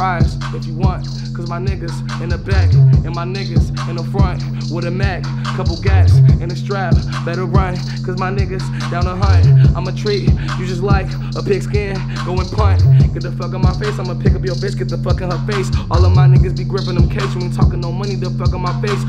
if you want. Cause my niggas in the back and my niggas in the front with a Mac, couple gas and a strap. Better run, cause my niggas down the hunt. I'ma treat you just like a pigskin. Go and punt. Get the fuck on my face, I'ma pick up your bitch, get the fuck in her face. All of my niggas be gripping them case. You ain't talking no money, the fuck on my face.